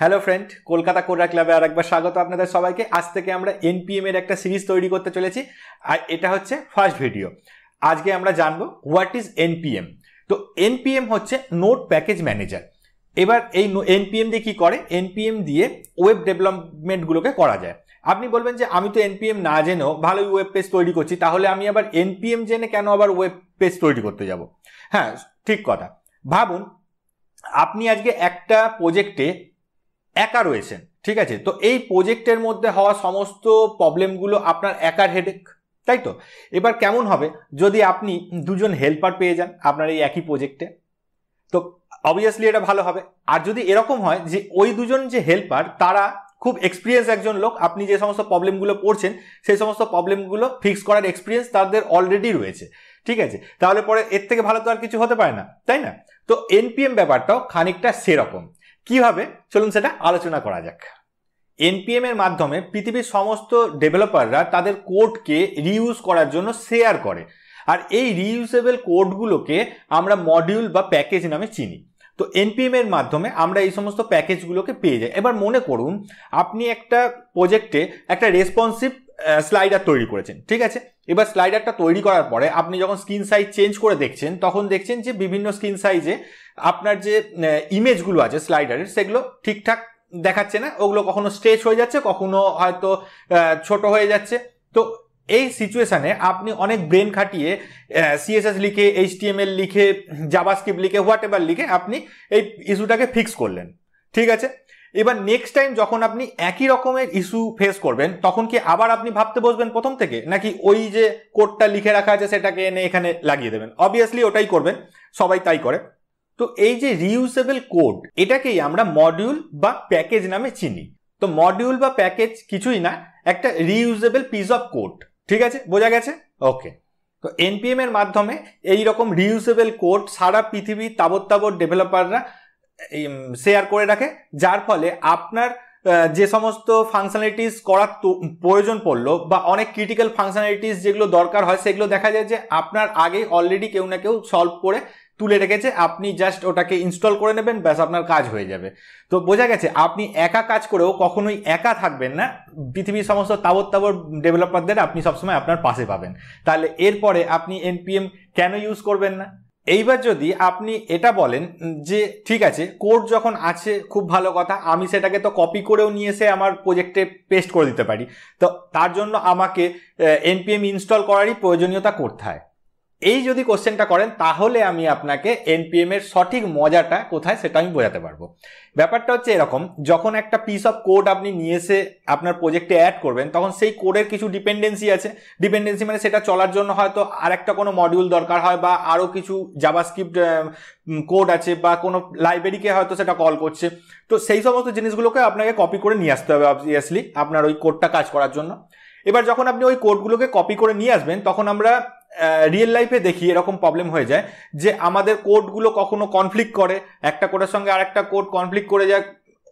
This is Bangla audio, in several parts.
হ্যালো ফ্রেন্ড কলকাতা কোডা ক্লাবে আর একবার স্বাগত আপনাদের সবাইকে। আজ থেকে আমরা এনপিএম এর একটা সিরিজ তৈরি করতে চলেছি। আর এটা হচ্ছে ফার্স্ট ভিডিও আজকে আমরা জানব what is N P M তো এনপিএম হচ্ছে নোট প্যাকেজ ম্যানেজার এবার এই এনপিএম দিয়ে কি করে? এনপিএম দিয়ে ওয়েব ডেভেলপমেন্টগুলোকে করা যায়। আপনি বলবেন যে, আমি তো এনপিএম না জেনেও ভালোই ওয়েব পেজ তৈরি করছি, তাহলে আমি আবার এনপিএম জেনে কেন আবার ওয়েব পেজ তৈরি করতে যাব? হ্যাঁ ঠিক কথা। ভাবুন, আপনি আজকে একটা প্রজেক্টে একা রয়েছেন, ঠিক আছে? তো এই প্রজেক্টের মধ্যে হওয়া সমস্ত প্রবলেমগুলো আপনার একার হেডেক তাই তো? এবার কেমন হবে? যদি আপনি দুজন হেল্পার পেয়ে যান আপনার এই একই প্রজেক্টে তো অবভিয়াসলি এটা ভালো হবে। আর যদি এরকম হয় যে ওই দুজন যে হেল্পার তারা খুব এক্সপিরিয়েন্স একজন লোক, আপনি যে সমস্ত প্রবলেমগুলো পড়ছেন সেই সমস্ত প্রবলেমগুলো ফিক্স করার এক্সপিরিয়েন্স তাদের অলরেডি রয়েছে, ঠিক আছে? তাহলে পরে এর থেকে ভালো তো আর কিছু হতে পারে না, তাই না? তো এনপিএম ব্যাপারটাও খানিকটা সেরকম। কীভাবে? চলুন সেটা আলোচনা করা যাক। এনপিএম এর মাধ্যমে পৃথিবীর সমস্ত ডেভেলপাররা তাদের কোডকে রিউজ করার জন্য শেয়ার করে। আর এই রিইউজেবল কোডগুলোকে আমরা মডিউল বা প্যাকেজ নামে চিনি। তো এনপিএম এর মাধ্যমে আমরা এই সমস্ত প্যাকেজগুলোকে পেয়ে যাই। এবার মনে করুন, আপনি একটা প্রজেক্টে একটা রেসপন্সিভ স্লাইডার তৈরি করেছেন, ঠিক আছে? এবার স্লাইডারটা তৈরি করার পরে আপনি যখন স্ক্রিন সাইজ চেঞ্জ করে দেখছেন, তখন দেখছেন যে বিভিন্ন স্ক্রিন সাইজে আপনার যে ইমেজগুলো আছে স্লাইডারের সেগুলো ঠিকঠাক দেখাচ্ছে না, ওগুলো কখনো স্ট্রেচ হয়ে যাচ্ছে, কখনো হয়তো ছোট হয়ে যাচ্ছে। তো এই সিচুয়েশানে আপনি অনেক ব্রেন খাটিয়ে সিএসএস লিখে এইচটিএমএল লিখে জাভাস্ক্রিপ্ট লিখে হোয়াট এভার লিখে আপনি এই ইস্যুটাকে ফিক্স করলেন, ঠিক আছে? এবার নেক্সট টাইম যখন আপনি একই রকমের ইস্যু ফেস করবেন, তখন কি আবার আপনি ভাবতে বসবেন প্রথম থেকে? নাকি ওই যে কোডটা লিখে রাখা আছে সেটাকে এনে এখানে লাগিয়ে দেবেন? অবভিয়াসলি ওটাই করবেন, সবাই তাই করে। তো এই যে রিউজেবল কোড এটাকেই আমরা মডিউল বা প্যাকেজ নামে চিনি। তো মডিউল বা প্যাকেজ কিছুই না, একটা রিউজেবল পিস অফ কোড ঠিক আছে? বোঝা গেছে? ওকে তো এনপিএম এর মাধ্যমে এই রকম রিউজেবল কোড সারা পৃথিবীর তাবৎ তাবৎ ডেভেলপাররা শেয়ার করে রাখে, যার ফলে আপনার যে সমস্ত ফাংশনালিটিস করার প্রয়োজন পড়ল বা অনেক ক্রিটিক্যাল ফাংশনালিটিস যেগুলো দরকার হয়, সেগুলো দেখা যায় যে আপনার আগেই অলরেডি কেউ না কেউ সলভ করে তুলে রেখেছে, আপনি জাস্ট ওটাকে ইনস্টল করে নেবেন, ব্যাস আপনার কাজ হয়ে যাবে। তো বোঝা গেছে, আপনি একা কাজ করেও কখনোই একা থাকবেন না, পৃথিবীর সমস্ত তাবর তাবর ডেভেলপারদের আপনি সবসময় আপনার পাশে পাবেন। তাহলে এরপরে আপনি এনপিএম কেন ইউজ করবেন না? এইবার যদি আপনি এটা বলেন যে ঠিক আছে, কোড যখন আছে, খুব ভালো কথা, আমি সেটাকে তো কপি করেও নিয়ে এসে আমার প্রোজেক্টে পেস্ট করে দিতে পারি। তো তার জন্য আমাকে এনপিএম ইনস্টল করারই প্রয়োজনীয়তা করতে হয়। এই যদি কোশ্চেনটা করেন, তাহলে আমি আপনাকে এনপিএম এর সঠিক মজাটা কোথায় সেটা আমি বোঝাতে পারব। ব্যাপারটা হচ্ছে এরকম, যখন একটা পিস অফ কোড আপনি নিয়ে এসে আপনার প্রজেক্টে অ্যাড করবেন, তখন সেই কোডের কিছু ডিপেন্ডেন্সি আছে। ডিপেন্ডেন্সি মানে সেটা চলার জন্য হয়তো আরেকটা কোনো মডিউল দরকার হয় বা আরও কিছু জাভাস্ক্রিপ্ট কোড আছে বা কোনো লাইব্রেরিকে হয়তো সেটা কল করছে। তো সেই সমস্ত জিনিসগুলোকে আপনাকে কপি করে নিয়ে আসতে হবে অবভিয়াসলি আপনার ওই কোডটা কাজ করার জন্য। এবার যখন আপনি ওই কোডগুলোকে কপি করে নিয়ে আসবেন, তখন আমরা রিয়েল লাইফে দেখি এরকম প্রবলেম হয়ে যায় যে আমাদের কোডগুলো কখনো কনফ্লিক্ট করে। একটা কোডের সঙ্গে আরেকটা কোড কনফ্লিক্ট করে যায়,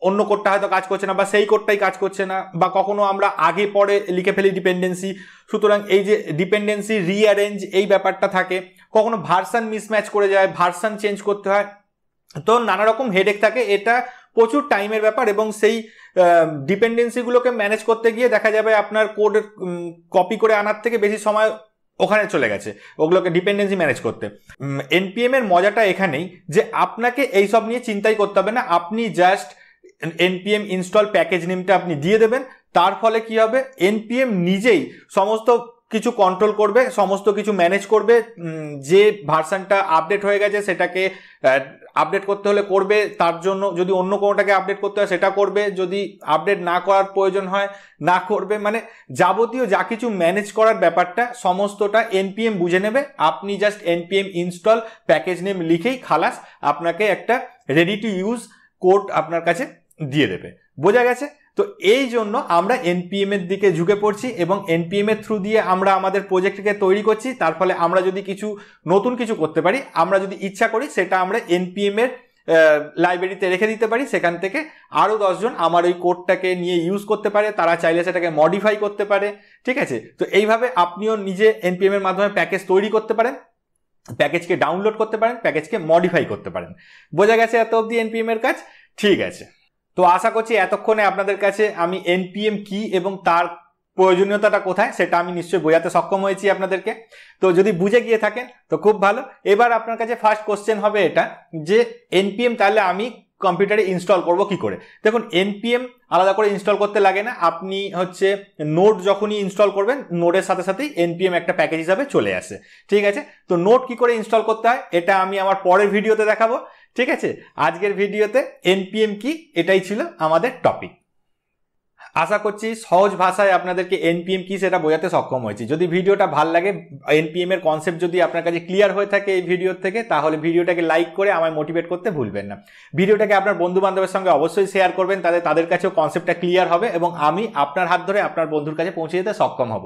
অন্য কোডটা হয়তো কাজ করছে না বা সেই কোডটাই কাজ করছে না বা কখনো আমরা আগে পরে লিখে ফেলি ডিপেন্ডেন্সি সুতরাং এই যে ডিপেন্ডেন্সি রিঅ্যারেঞ্জ এই ব্যাপারটা থাকে। কখনো ভার্সান মিসম্যাচ করে যায় ভার্সান চেঞ্জ করতে হয়। তো নানা রকম হেডেক থাকে। এটা প্রচুর টাইমের ব্যাপার এবং সেই ডিপেন্ডেন্সিগুলোকে ম্যানেজ করতে গিয়ে দেখা যাবে আপনার কোড কপি করে আনার থেকে বেশি সময় ওখানে চলে গেছে। ওগুলোকে ডিপেন্ডেন্সি ম্যানেজ করতে। এনপিএম এর মজাটা এখানেই যে আপনাকে এই সব নিয়ে চিন্তাই করতে হবে না। আপনি জাস্ট এনপিএম ইনস্টল প্যাকেজ নেমটা আপনি দিয়ে দেবেন। তার ফলে কি হবে? এনপিএম নিজেই সমস্ত কিছু কন্ট্রোল করবে, সমস্ত কিছু ম্যানেজ করবে। যে ভার্সানটা আপডেট হয়ে গেছে সেটাকে আপডেট করতে হলে করবে, তার জন্য যদি অন্য কোনোটাকে আপডেট করতে হয় সেটা করবে, যদি আপডেট না করার প্রয়োজন হয়, না করবে মানে যাবতীয় যা কিছু ম্যানেজ করার ব্যাপারটা সমস্তটা এনপিএম বুঝে নেবে। আপনি just NPM install package name লিখেই খালাস আপনাকে একটা রেডি টু ইউজ কোড আপনার কাছে দিয়ে দেবে। বোঝা গেছে? তো এই জন্য আমরা এনপিএম এর দিকে ঝুঁকে পড়ছি এবং এনপিএম এর থ্রু দিয়ে আমরা আমাদের প্রজেক্টকে তৈরি করছি, তার ফলে আমরা যদি কিছু নতুন কিছু করতে পারি, আমরা যদি ইচ্ছা করি সেটা আমরা এনপিএম এর লাইব্রেরিতে রেখে দিতে পারি, সেখান থেকে আরও দশজন আমার ওই কোডটাকে নিয়ে ইউজ করতে পারে, তারা চাইলে সেটাকে মডিফাই করতে পারে, ঠিক আছে? তো এইভাবে আপনিও নিজে এনপিএম এর মাধ্যমে প্যাকেজ তৈরি করতে পারেন প্যাকেজকে ডাউনলোড করতে পারেন প্যাকেজকে মডিফাই করতে পারেন। বোঝা গেছে এত অবধি এনপিএম এর কাজ? ঠিক আছে। তো আশা করছি এতক্ষণে আপনাদের কাছে আমি এনপিএম কি এবং তার প্রয়োজনীয়তাটা কোথায় সেটা আমি নিশ্চয়ই বোঝাতে সক্ষম হয়েছি আপনাদেরকে। তো যদি বুঝে গিয়ে থাকেন, তো খুব ভালো। এবার আপনার কাছে ফার্স্ট কোশ্চেন হবে এটা যে এনপিএম তাহলে আমি কম্পিউটারে ইনস্টল করব কি করে? দেখুন এনপিএম আলাদা করে ইনস্টল করতে লাগে না। আপনি হচ্ছে নোট যখনই ইনস্টল করবেন নোটের সাথে সাথেই এনপিএম একটা প্যাকেজ হিসাবে চলে আসে। ঠিক আছে? তো নোট কি করে ইনস্টল করতে হয়, এটা আমি আমার পরের ভিডিওতে দেখাবো। ঠিক আছে? আজকের ভিডিওতে এনপিএম কি? এটাই ছিল আমাদের টপিক আশা করছি সহজ ভাষায় আপনাদেরকে এনপিএম কি সেটা বোঝাতে সক্ষম হয়েছি। যদি ভিডিওটা ভালো লাগে এনপিএম এর কনসেপ্ট যদি আপনার কাছে ক্লিয়ার হয়ে থাকে এই ভিডিওর থেকে, তাহলে ভিডিওটাকে লাইক করে আমায় মোটিভেট করতে ভুলবেন না। ভিডিওটাকে আপনার বন্ধু বান্ধবের সঙ্গে অবশ্যই শেয়ার করবেন তাদের তাদের কাছেও কনসেপ্টটা ক্লিয়ার হবে এবং আমি আপনার হাত ধরে আপনার বন্ধুর কাছে পৌঁছে যেতে সক্ষম হব।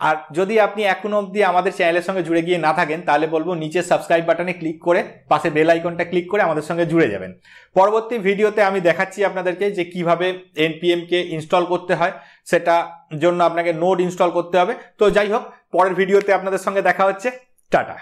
আর যদি আপনি এখনও অবধি আমাদের চ্যানেলের সঙ্গে জুড়ে গিয়ে না থাকেন, তাহলে বলব নিচে সাবস্ক্রাইব বাটনে ক্লিক করে, পাশে বেল আইকনটা ক্লিক করে আমাদের সঙ্গে জুড়ে যাবেন। পরবর্তী ভিডিওতে আমি দেখাচ্ছি আপনাদেরকে যে কীভাবে এনপিএমকে ইনস্টল করতে হয়, সেটা জন্য আপনাকে নোট ইনস্টল করতে হবে। তো যাই হোক, পরের ভিডিওতে আপনাদের সঙ্গে দেখা হচ্ছে। টাটা।